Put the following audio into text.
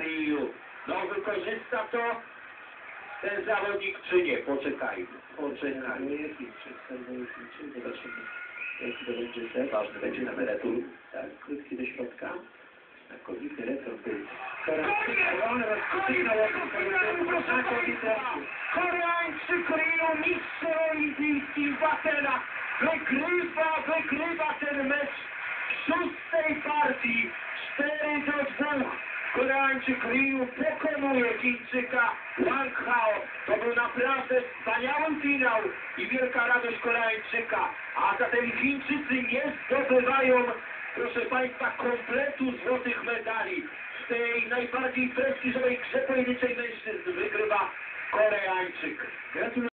Ryu. No wykorzysta to ten zawodnik czy nie? Poczekajmy, poczekajmy. Chińczyk, zobaczymy jaki to będzie set. Ważny będzie na emerytur. Tak, krótki do środka. Znakomity rekord był. Koreańczyk Rio, mistrz olimpijski w Atenach, wygrywa, wygrywa ten mecz w szóstej partii, 4 do 2. Koreańczyk Ryu pokonuje Chińczyka Wang Hao. To był naprawdę wspaniały finał i wielka radość Koreańczyka. A zatem Chińczycy nie zdobywają, proszę Państwa, kompletu złotych medali. W tej najbardziej prestiżowej grze pojedynczej mężczyzn wygrywa Koreańczyk.